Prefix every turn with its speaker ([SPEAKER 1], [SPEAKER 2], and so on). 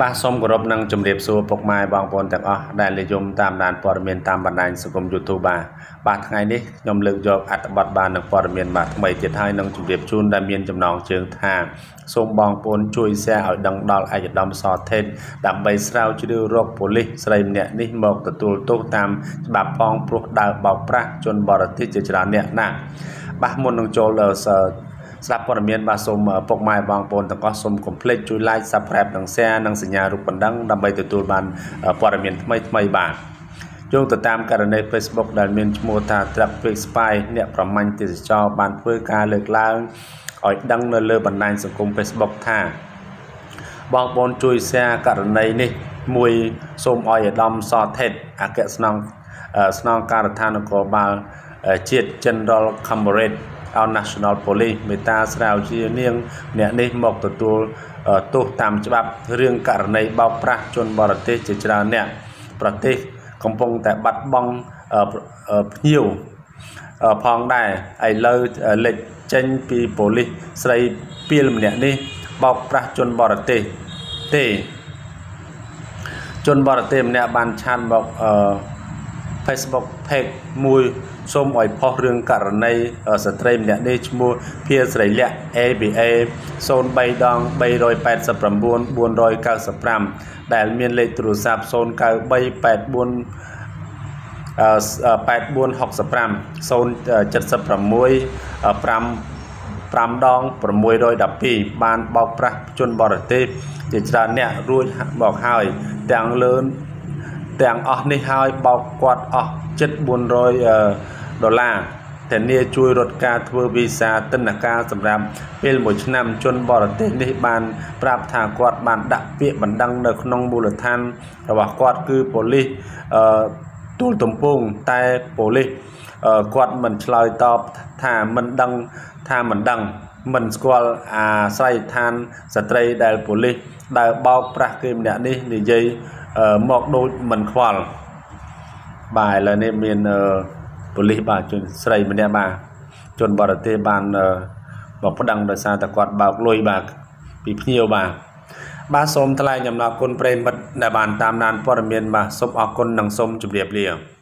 [SPEAKER 1] បាទសូមគោរពនិងជម្រាបសួរពុកម៉ែបងប្អូនទាំងអស់ដែលនិយមតាមដានព័ត៌មានតាមបណ្ដាញសង្គម YouTube បាទបាទថ្ងៃនេះខ្ញុំលើកយកអត្ថបទបាននឹងព័ត៌មានបាទថ្មីទៀតហើយនឹងជម្រាបជូនដែលមានចំណងជើងថាសូមបងប្អូនជួយ share ឲ្យដឹងដល់ឯកឧត្តមសថេតដើម្បីស្រាវជ្រាវរកប៉ូលីសស្រីម្នាក់នេះមកទទួលទោសតាមច្បាប់ផងព្រោះដើរបោកប្រាស់ជនបរទេសជាច្រើនអ្នកណាស់បាទមុននឹងចូល ស្ដាប់ព័ត៌មានបាទសូមពុកម៉ែបងប្អូនទាំងអស់សូមកុំភ្លេចជួយ like Subscribe និង Share និងសញ្ញារូបបណ្ដឹងដើម្បីទទួលបានព័ត៌មានថ្មីថ្មីបាទយោងទៅតាមករណី Facebook ដែលមានឈ្មោះថា Traffic Spy អ្នកប្រមាញ់ទេសចរបានធ្វើការលើកឡើងឲ្យដឹងនៅលើបណ្ដាញសង្គម Facebook ថាបងប្អូនជួយ share ករណីនេះមួយសូមឲ្យអាដាមសថេតអគ្គស្នងស្នងការដ្ឋាននគរបាលជាតិ General Comrade our National Police មេតាស្រាវជ្រាវនាងអ្នកនេះមកទទួលទោសតាមច្បាប់រឿងករណីបោកប្រាស់ជនបរទេសជាច្រើនអ្នកប្រទេសកំពុងតែបាត់បង់ភ្ញៀវផងដែរឥឡូវលេចចេញពីប៉ូលីសស្រីពីលម្នាក់នេះបោកប្រាស់ជនបរទេសទេជនបរទេសម្នាក់បានឆាតមកអឺ Facebook page មួយសូមឲ្យផុសរឿងករណីស្ត្រីម្នាក់នេះឈ្មោះភាស្រីលក្ខ ABA 03ដង389 495ដែលមានលេខទូរស័ព្ទ09384 8465 076 5 5ដង612បានបោកប្រាស់ជនបរទេសជាច្រើនអ្នករួចមកហើយទាំងលឿន ទាំងអស់នេះហើយបោកគាត់អស់ជិត400ដុល្លារធានាជួយរត់ការធ្វើវីសាទិដ្ឋាការសម្រាប់ពេល1ឆ្នាំជនបរទេសនេះបានប្រាប់ថាគាត់បានដាក់ពាក្យបណ្ដឹងនៅក្នុងមូលដ្ឋានរបស់គាត់គឺប៉ូលីសអឺ ទូលទំពងតែប៉ូលីសគាត់មិនឆ្លើយតបថាមិនដឹងថាមិនដឹងមិនស្គាល់អាស្រ័យដ្ឋានស្ត្រីដែលប៉ូលីសដែលបោកប្រាស់គេម្នាក់នេះនិយាយមកដូចមិនខ្វល់បាទឥឡូវនេះមានប៉ូលីសបាទជនស្រីម្នាក់បាទជនបរទេសបានមកប្តឹងដោយសារតែគាត់បោកលុយបាទពីភ្ញៀវបាទ បាទសូមថ្លែងអំណរគុណប្រិមិត្តដែលបានតាមដានព័ត៌មានបាទសូមអរគុណនិងសូមជម្រាបលា